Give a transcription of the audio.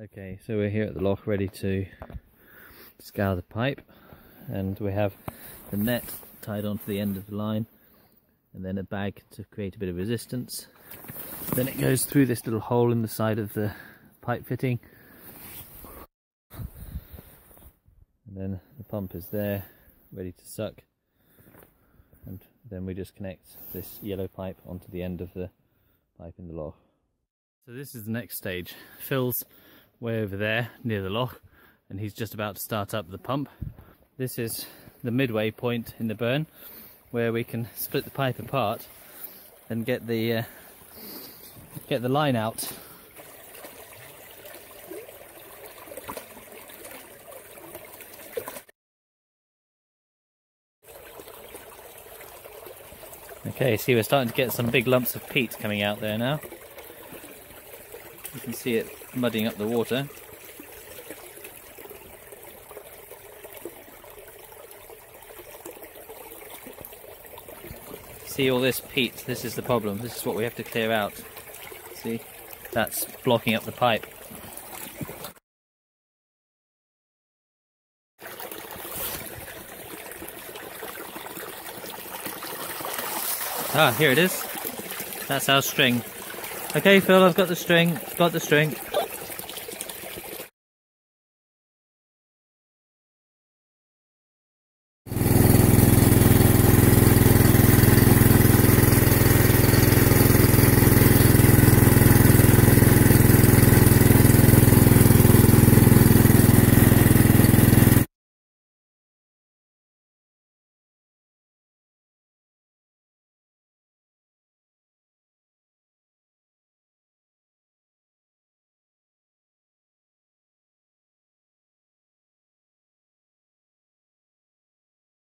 Okay, so we're here at the loch ready to scour the pipe and we have the net tied onto the end of the line and then a bag to create a bit of resistance. Then it goes through this little hole in the side of the pipe fitting and then the pump is there ready to suck and then we just connect this yellow pipe onto the end of the pipe in the loch. So this is the next stage. Phil's way over there near the loch and he's just about to start up the pump. This is the midway point in the burn where we can split the pipe apart and get the uh, get the line out. Okay, see we're starting to get some big lumps of peat coming out there now. You can see it muddying up the water. See all this peat, this is the problem, this is what we have to clear out. See, that's blocking up the pipe. Ah, here it is. That's our string. Okay, Phil, I've got the string. Got the string.